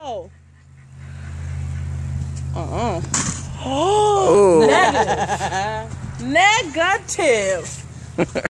Oh. Uh-uh. Oh. Negative. Negative.